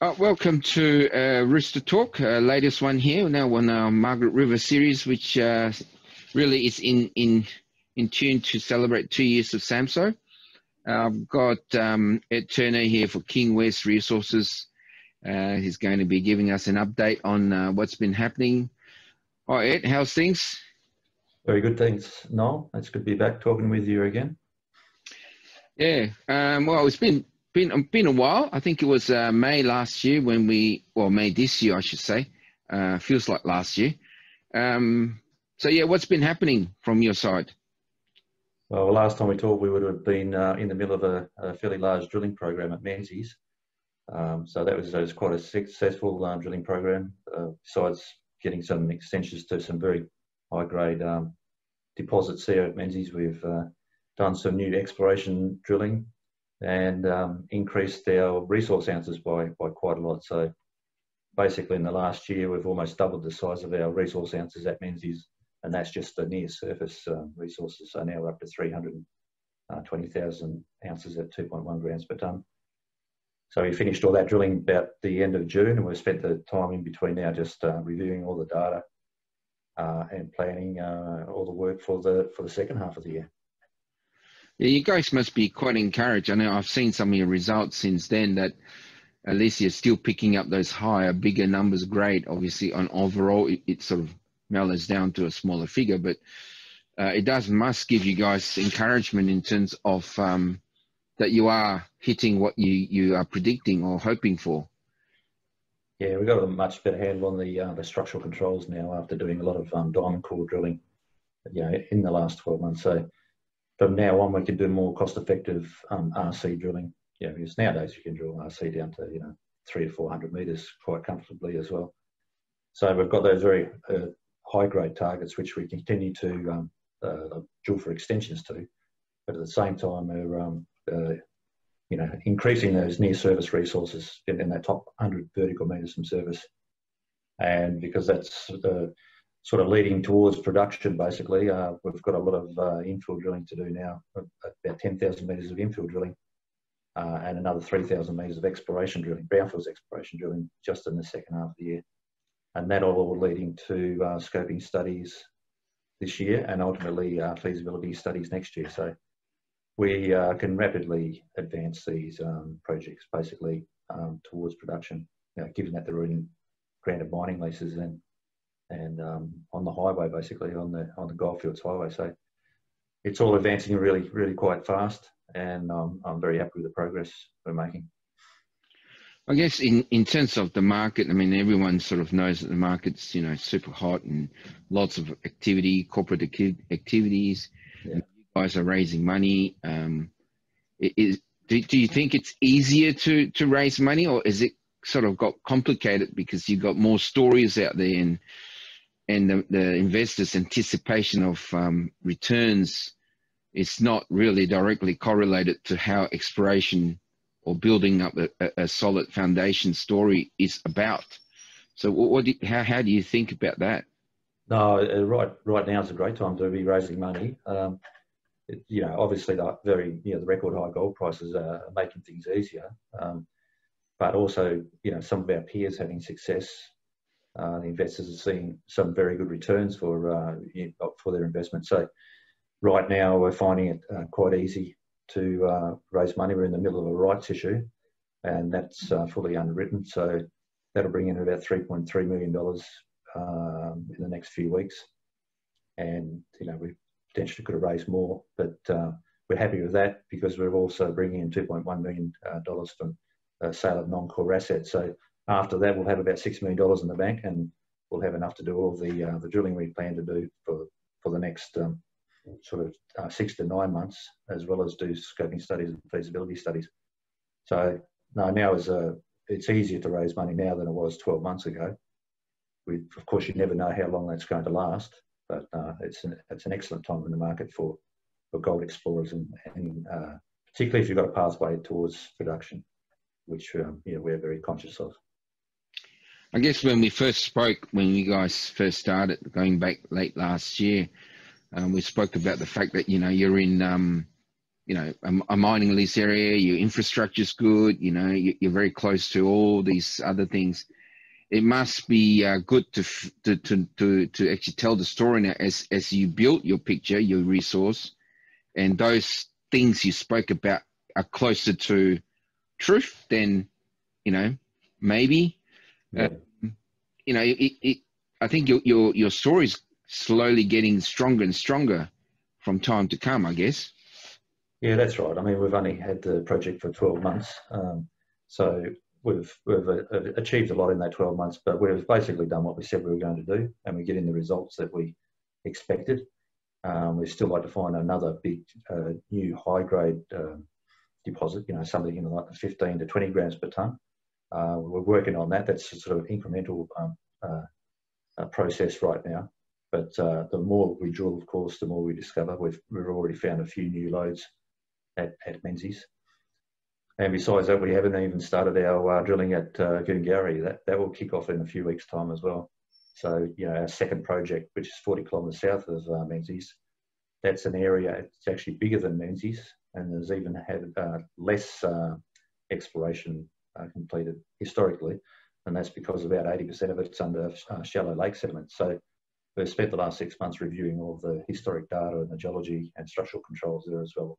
Uh, welcome to uh, Rooster Talk, uh, latest one here. Now on our Margaret River series, which uh, really is in in in tune to celebrate two years of SAMSO. I've got um, Ed Turner here for Kingwest Resources. Uh, he's going to be giving us an update on uh, what's been happening. Hi Ed, how's things? Very good, thanks, Noel. It's good to be back talking with you again. Yeah, um, well, it's been been been a while. I think it was uh, May last year when we, well, May this year, I should say. Uh, feels like last year. Um, so yeah, what's been happening from your side? Well, the last time we talked, we would have been uh, in the middle of a, a, fairly large drilling program at Menzies. Um, so that was, was, quite a successful um, drilling program. Uh, besides getting some extensions to some very high-grade um, deposits there at Menzies, we've uh, done some new exploration drilling and um, increased our resource ounces by, by quite a lot. So basically in the last year, we've almost doubled the size of our resource ounces at Menzies, and that's just the near surface um, resources. So now we're up to 320,000 uh, ounces at 2.1 grams per tonne. So we finished all that drilling about the end of June, and we've spent the time in between now just uh, reviewing all the data uh, and planning uh, all the work for the for the second half of the year. Yeah, you guys must be quite encouraged. I know I've seen some of your results since then that at least you're still picking up those higher, bigger numbers. Great. Obviously, on overall, it, it sort of mellows down to a smaller figure, but uh, it does must give you guys encouragement in terms of um, that you are hitting what you, you are predicting or hoping for. Yeah, we've got a much better handle on the uh, the structural controls now after doing a lot of um, diamond core drilling, you know, in the last 12 months. So from now on, we can do more cost-effective um, RC drilling. Because nowadays you can drill RC down to you know three four hundred meters quite comfortably as well. So we've got those very uh, high-grade targets which we continue to um, uh, drill for extensions to, but at the same time we're um, uh, you know increasing those near-surface resources in, in that top 100 vertical meters from surface, and because that's the sort of leading towards production basically. Uh, we've got a lot of uh, infill drilling to do now, about 10,000 metres of infill drilling uh, and another 3,000 metres of exploration drilling, brownfields exploration drilling just in the second half of the year. And that all leading to uh, scoping studies this year and ultimately uh, feasibility studies next year. So we uh, can rapidly advance these um, projects basically um, towards production, you know, given that they're in granted mining leases and and um, on the highway, basically on the on the Goldfields Highway. So it's all advancing really, really quite fast, and um, I'm very happy with the progress we're making. I guess in, in terms of the market, I mean, everyone sort of knows that the market's, you know, super hot and lots of activity, corporate activities. Yeah. You guys are raising money. Um, is, do, do you think it's easier to, to raise money or is it sort of got complicated because you've got more stories out there and and the, the investors' anticipation of um, returns is not really directly correlated to how exploration or building up a, a solid foundation story is about. So, what, what do how how do you think about that? No, uh, right right now is a great time to be raising money. Um, it, you know, obviously the very you know the record high gold prices are making things easier, um, but also you know some of our peers having success the investors are seeing some very good returns for uh, for their investment. So right now we're finding it uh, quite easy to uh, raise money. We're in the middle of a rights issue, and that's uh, fully underwritten. So that'll bring in about 3.3 million dollars um, in the next few weeks. And you know we potentially could have raised more, but uh, we're happy with that because we're also bringing in 2.1 million dollars from sale of non-core assets. So after that, we'll have about $6 million in the bank and we'll have enough to do all the, uh, the drilling we plan to do for, for the next um, sort of uh, six to nine months, as well as do scoping studies and feasibility studies. So no, now is a, it's easier to raise money now than it was 12 months ago. We, of course, you never know how long that's going to last, but uh, it's, an, it's an excellent time in the market for, for gold explorers and, and uh, particularly if you've got a pathway towards production, which um, you know, we're very conscious of. I guess when we first spoke, when you guys first started, going back late last year, um, we spoke about the fact that you know you're in um, you know, a, a mining lease area, your infrastructure's good, you know, you, are very close to all these other things. It must be uh, good to, to, to, to, to actually tell the story now as, as you built your picture, your resource, and those things you spoke about are closer to truth than, you know, maybe. Yeah. Uh, you know, it, it, I think your, your, your story's slowly getting stronger and stronger from time to come, I guess. Yeah, that's right. I mean, we've only had the project for 12 months. Um, so we've, we've uh, achieved a lot in that 12 months, but we've basically done what we said we were going to do and we're getting the results that we expected. Um, we still like to find another big uh, new high grade uh, deposit, you know, something in like 15 to 20 grams per tonne. Uh, we're working on that. That's a sort of incremental um, uh, process right now. But uh, the more we drill, of course, the more we discover. We've, we've already found a few new lodes at, at Menzies. And besides that, we haven't even started our uh, drilling at uh. That, that will kick off in a few weeks' time as well. So, you know, our second project, which is 40 kilometres south of uh, Menzies, that's an area, it's actually bigger than Menzies, and there's even had uh, less uh, exploration uh, completed historically, and that's because about 80% of it's under uh, shallow lake sediment. So we've spent the last six months reviewing all the historic data and the geology and structural controls there as well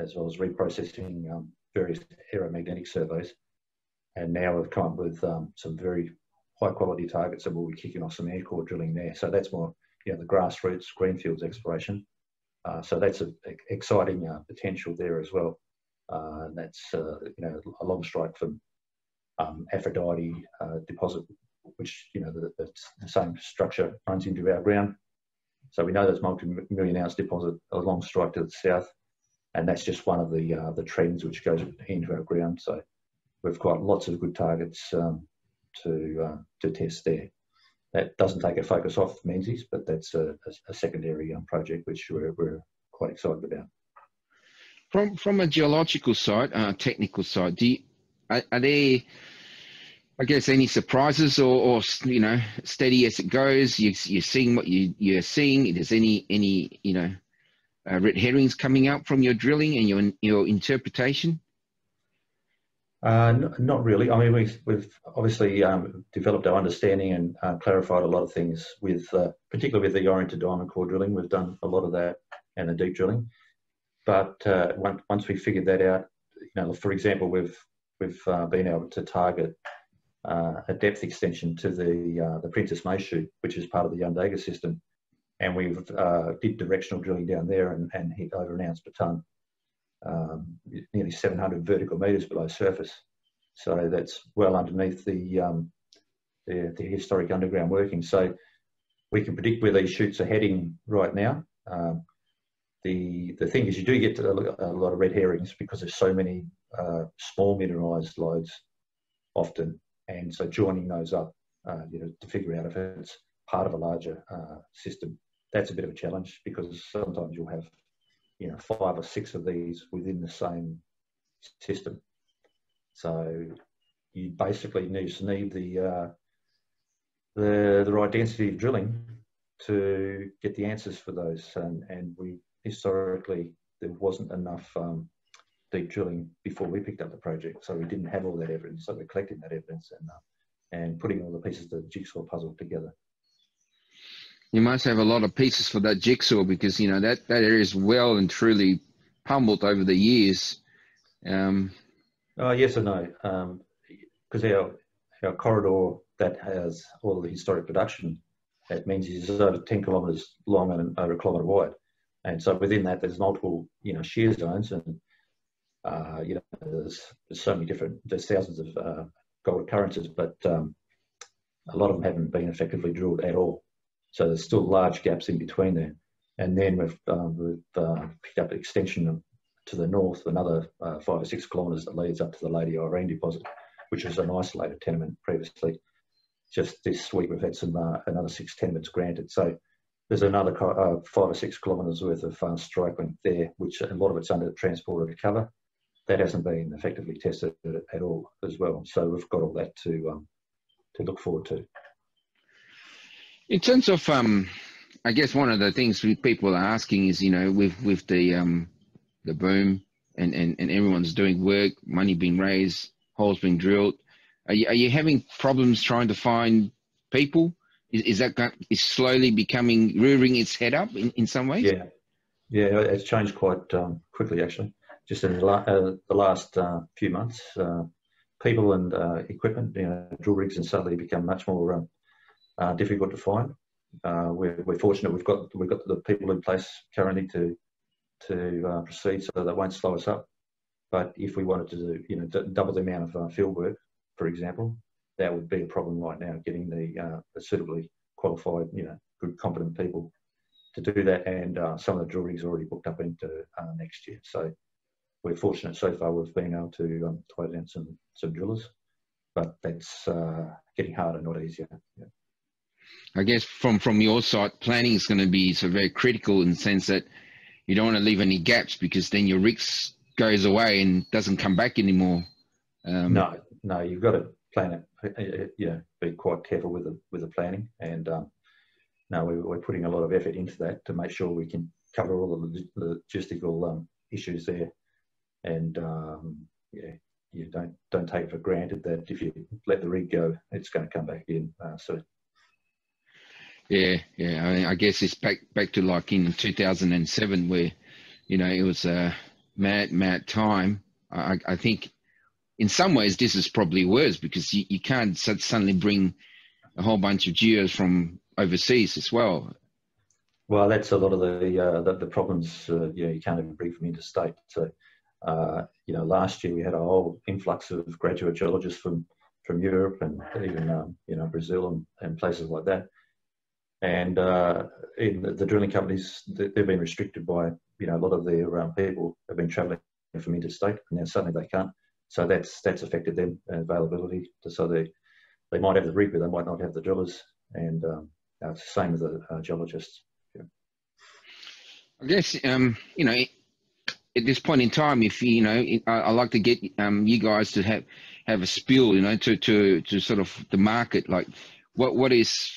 as well as reprocessing um, various aeromagnetic surveys. And now we've come up with um, some very high quality targets and we'll be kicking off some air core drilling there. So that's more, you know, the grassroots greenfields exploration. Uh, so that's an exciting uh, potential there as well. Uh, that's, uh, you know, a long strike from um, Aphrodite uh, deposit, which, you know, the, the, the same structure runs into our ground. So we know there's multi-million ounce deposit a long strike to the south and that's just one of the uh, the trends which goes into our ground. So we've got lots of good targets um, to uh, to test there. That doesn't take a focus off Menzies, but that's a, a secondary um, project which we're, we're quite excited about. From from a geological side, uh, technical side, do you, are, are, there, I guess, any surprises or, or, you know, steady as it goes? You, you're seeing what you you're seeing. There's any any you know uh, red herrings coming out from your drilling and your your interpretation? Uh, not really. I mean, we've, we've obviously um, developed our understanding and uh, clarified a lot of things with, uh, particularly with the oriented diamond core drilling. We've done a lot of that and the deep drilling. But uh, once, once we figured that out, you know, for example, we've we've uh, been able to target a depth extension to the the Princess May shoot, which is part of the Yunndaga system, and we've uh, did directional drilling down there and, and hit over an ounce per tonne, um, nearly 700 vertical metres below surface. So that's well underneath the, um, the, the historic underground working. So we can predict where these shoots are heading right now. Um, the the thing is, you do get a, lot of red herrings because there's so many uh, small mineralised lodes often, and so joining those up, uh, you know, to figure out if it's part of a larger uh, system that's a bit of a challenge because sometimes you'll have, you know, five or six of these within the same system. So you basically need need the uh, the the right density of drilling to get the answers for those. And and we historically there wasn't enough um, deep drilling before we picked up the project, so we didn't have all that evidence. So we're collecting that evidence and uh, and putting all the pieces of the jigsaw puzzle together you must have a lot of pieces for that jigsaw because you know that that area is well and truly pummeled over the years. Um, uh, yes and no, because um, our our corridor that has all the historic production, that means it's over ten kilometres long and over a kilometre wide, and so within that there's multiple you know shear zones and uh, you know there's, there's so many different there's thousands of uh, gold occurrences, but um, a lot of them haven't been effectively drilled at all. So there's still large gaps in between there. And then we've, um, we've uh, picked up an extension to the north, another uh, five or six kilometres that leads up to the Lady Irene deposit, which was an isolated tenement previously. Just this week we've had some uh, another six tenements granted. So there's another uh, five or six kilometres worth of strike length there, which a lot of it's under transported cover. That hasn't been effectively tested at all as well. So we've got all that to um, to look forward to. In terms of, um, I guess one of the things we, people are asking is, you know, with with the um, the boom and, and, and everyone's doing work, money being raised, holes being drilled. Are you, are you having problems trying to find people? Is, is that is slowly becoming rearing its head up in, in some ways? Yeah, yeah, it's changed quite um, quickly actually. Just in the, la- uh, the last uh, few months, uh, people and uh, equipment, you know, drill rigs, and suddenly become much more um, uh, difficult to find. We're, we're fortunate we've got we've got the people in place currently to to proceed, so that won't slow us up. But if we wanted to do, you know, double the amount of field work, for example, that would be a problem right now, getting the, the suitably qualified, you know, good, competent people to do that. And uh, some of the drill rigs are already booked up into uh, next year. So we're fortunate so far we've been able to um, tie down some, some drillers, but that's uh, getting harder, not easier. Yeah. I guess from, from your side, planning is going to be so very critical in the sense that you don't want to leave any gaps because then your rigs goes away and doesn't come back anymore. Um, no, no, you've got to plan it. Uh, uh, you know, be quite careful with the with the planning, and um, no, we, are putting a lot of effort into that to make sure we can cover all the, the logistical um, issues there. And um, yeah, you don't don't take for granted that if you let the rig go, it's going to come back in. Uh, so. Yeah, yeah. I, mean, I guess it's back back to like in 2007 where, you know, it was a mad mad time. I, I think in some ways this is probably worse because you, you can't suddenly bring a whole bunch of geos from overseas as well. Well, that's a lot of the uh, the, the, problems. Uh, you know, you can't even bring from interstate. So, uh, you know, last year we had a whole influx of graduate geologists from from Europe and even um, you know Brazil and, and places like that. And uh, in the, the, drilling companies, they've been restricted by you know a lot of their um, people have been travelling from interstate, and now suddenly they can't. So that's that's affected them availability. So they they might have the rig, but they might not have the drillers. And um, uh, it's the same with the uh, geologists. Yeah. I guess um, you know at this point in time, if you know, I, I like to get um, you guys to have have a spiel, you know, to to to sort of the market, like what what is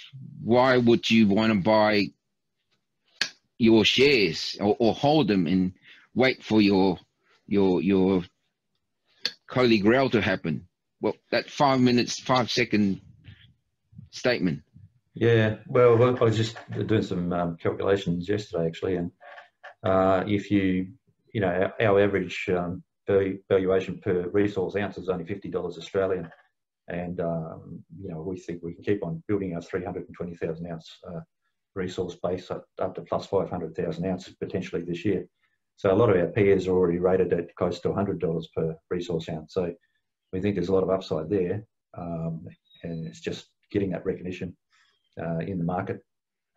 why would you want to buy your shares or, or hold them and wait for your your your grail to happen? Well, that five minutes, five second statement. Yeah, well, I was just doing some um, calculations yesterday actually, and uh, if you, you know, our, our average um, valuation per resource ounce is only fifty dollars Australian, and um, you know we think we can keep on building our three hundred and twenty thousand ounce uh, resource base up, up to plus five hundred thousand ounces potentially this year. So a lot of our peers are already rated at close to hundred dollars per resource ounce. So we think there's a lot of upside there, um, and it's just getting that recognition uh, in the market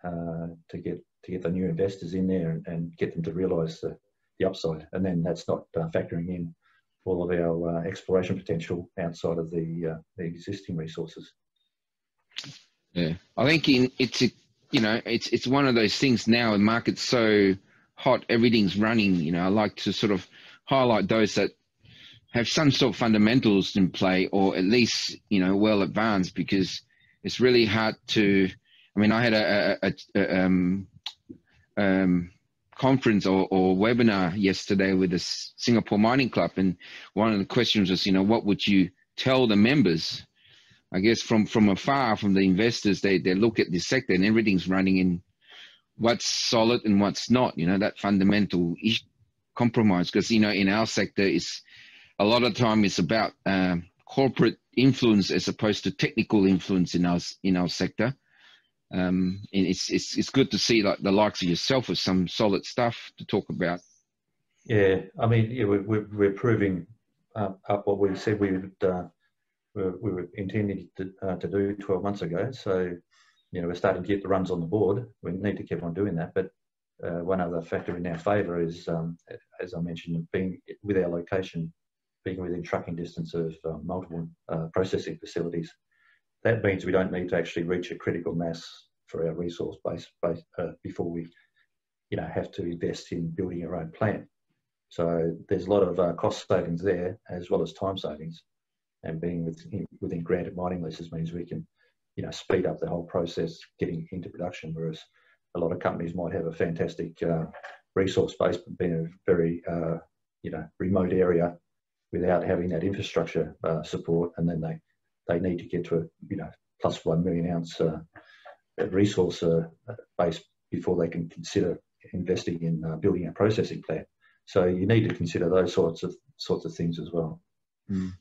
uh, to get to get the new investors in there and, and get them to realise the, the upside. And then that's not uh, factoring in all of our uh, exploration potential outside of the uh, the existing resources. Yeah, I think in, it's a, you know it's it's one of those things now. The market's so hot, everything's running. You know, I like to sort of highlight those that have some sort of fundamentals in play, or at least you know well advanced, because it's really hard to. I mean, I had a, a, a um, um, conference or, or, webinar yesterday with the Singapore Mining Club, and one of the questions was, you know, what would you tell the members? I guess from from afar, from the investors, they they look at the sector and everything's running in what's solid and what's not. You know, that fundamental compromise, because you know, in our sector, is a lot of time it's about um, corporate influence as opposed to technical influence in our in our sector. Um, and it's it's it's good to see like the likes of yourself with some solid stuff to talk about. Yeah, I mean, yeah, we're we're, we're proving up, up, what we said we would uh, we, were, we intending to, uh, to do 12 months ago. So, you know, we're starting to get the runs on the board. We need to keep on doing that. But uh, one other factor in our favour is, um, as I mentioned, being with our location being within trucking distance of uh, multiple uh, processing facilities. That means we don't need to actually reach a critical mass for our resource base, base uh, before we, you know, have to invest in building our own plant. So there's a lot of uh, cost savings there as well as time savings. And being within, within granted mining leases means we can, you know, speed up the whole process getting into production. Whereas a lot of companies might have a fantastic uh, resource base, but being a very uh, you know remote area without having that infrastructure uh, support, and then they they need to get to a you know plus one million ounce uh, resource uh, base before they can consider investing in uh, building a processing plant. So you need to consider those sorts of sorts of things as well. Mm.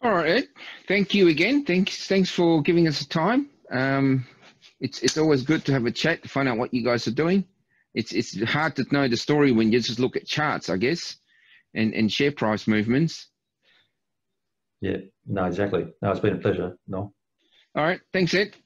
All right, Thank you again. Thanks, thanks for giving us the time. Um, it's it's always good to have a chat to find out what you guys are doing. It's it's hard to know the story when you just look at charts, I guess, and and share price movements. Yeah. No, exactly. No, it's been a pleasure. No. All right. Thanks, Ed.